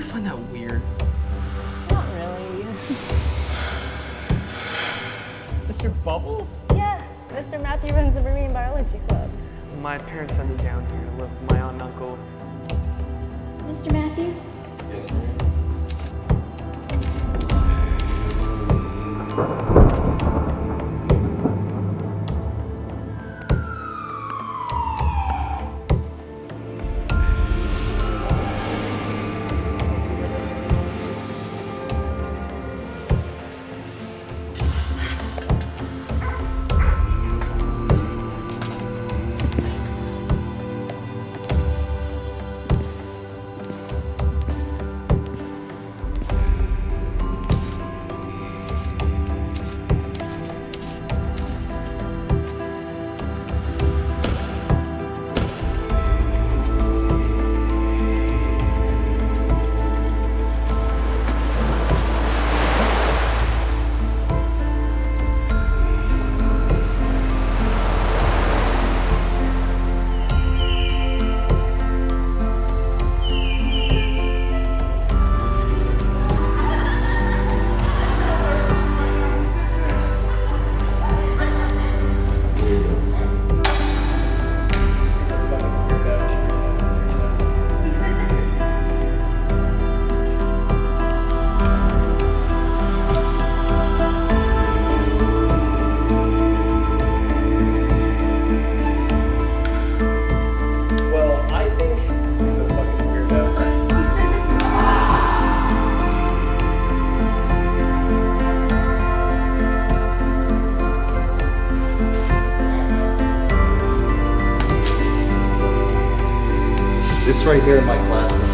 find that weird. Not really. Mr. Bubbles? Yeah, Mr. Matthew runs the Marine Biology Club. My parents sent me down here to live with my aunt and uncle. Mr. Matthew? Yes, ma'am. This right here in my class